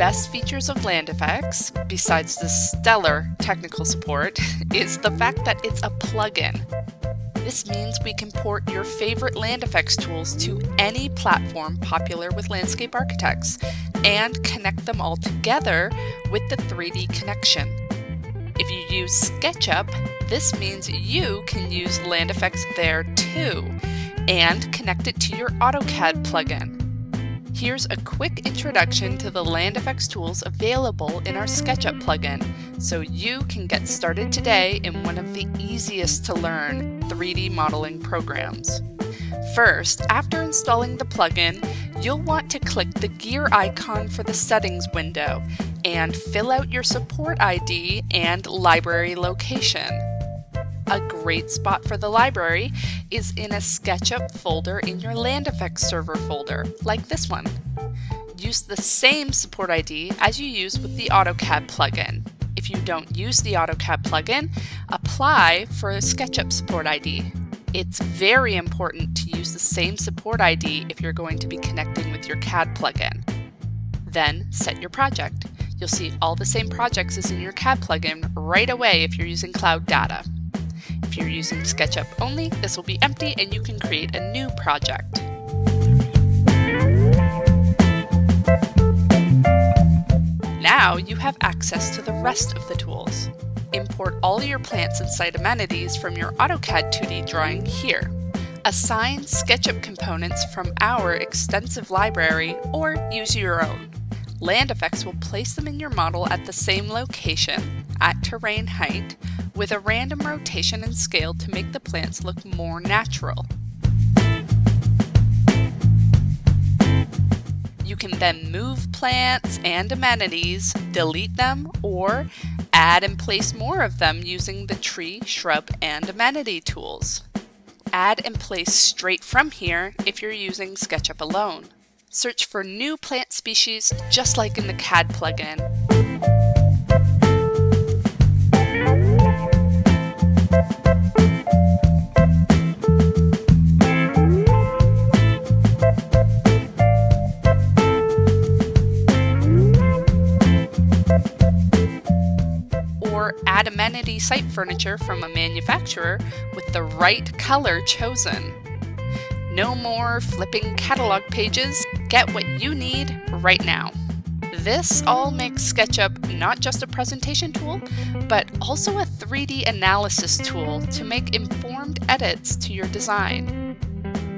best features of LandFX, besides the stellar technical support, is the fact that it's a plugin. This means we can port your favorite LandFX tools to any platform popular with landscape architects and connect them all together with the 3D connection. If you use SketchUp, this means you can use LandFX there too and connect it to your AutoCAD plugin. Here's a quick introduction to the LandFX tools available in our SketchUp plugin so you can get started today in one of the easiest to learn 3D modeling programs. First, after installing the plugin, you'll want to click the gear icon for the settings window and fill out your support ID and library location. A great spot for the library is in a SketchUp folder in your LandFX server folder, like this one. Use the same support ID as you use with the AutoCAD plugin. If you don't use the AutoCAD plugin, apply for a SketchUp support ID. It's very important to use the same support ID if you're going to be connecting with your CAD plugin. Then set your project. You'll see all the same projects as in your CAD plugin right away if you're using cloud data. If you're using SketchUp only, this will be empty and you can create a new project. Now you have access to the rest of the tools. Import all your plants and site amenities from your AutoCAD 2D drawing here. Assign SketchUp components from our extensive library or use your own. LandFX will place them in your model at the same location, at terrain height, with a random rotation and scale to make the plants look more natural. You can then move plants and amenities, delete them, or add and place more of them using the tree, shrub, and amenity tools. Add and place straight from here if you're using SketchUp alone. Search for new plant species just like in the CAD plugin. or add amenity site furniture from a manufacturer with the right color chosen. No more flipping catalog pages, get what you need right now. This all makes SketchUp not just a presentation tool, but also a 3D analysis tool to make informed edits to your design.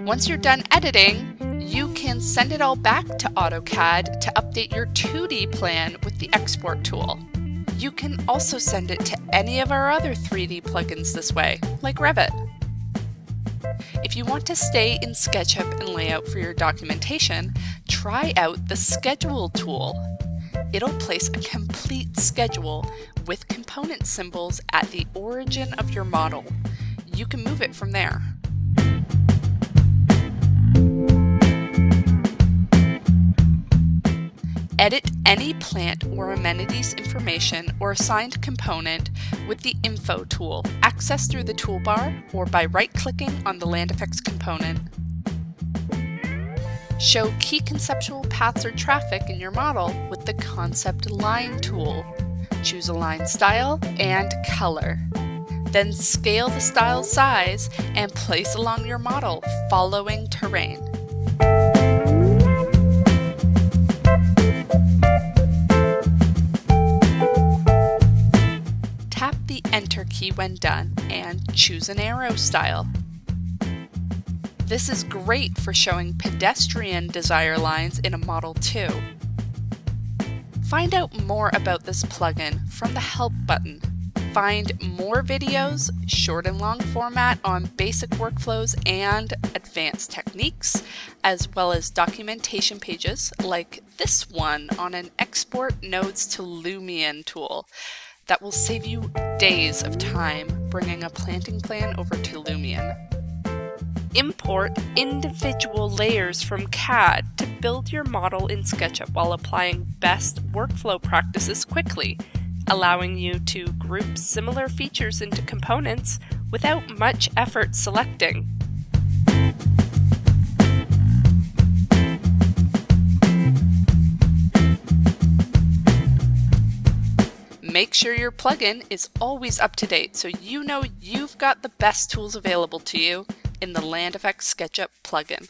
Once you're done editing, you can send it all back to AutoCAD to update your 2D plan with the export tool. You can also send it to any of our other 3D plugins this way, like Revit. If you want to stay in SketchUp and Layout for your documentation, try out the Schedule tool. It'll place a complete schedule with component symbols at the origin of your model. You can move it from there. Edit any plant or amenities information or assigned component with the Info tool, accessed through the toolbar or by right-clicking on the LandFX component. Show key conceptual paths or traffic in your model with the Concept Line tool. Choose a line style and color. Then scale the style size and place along your model following terrain. Key when done and choose an arrow style. This is great for showing pedestrian desire lines in a Model 2. Find out more about this plugin from the Help button. Find more videos, short and long format on basic workflows and advanced techniques, as well as documentation pages like this one on an Export Nodes to Lumion tool that will save you days of time bringing a planting plan over to Lumion. Import individual layers from CAD to build your model in SketchUp while applying best workflow practices quickly, allowing you to group similar features into components without much effort selecting. Make sure your plugin is always up to date so you know you've got the best tools available to you in the LandFX SketchUp plugin.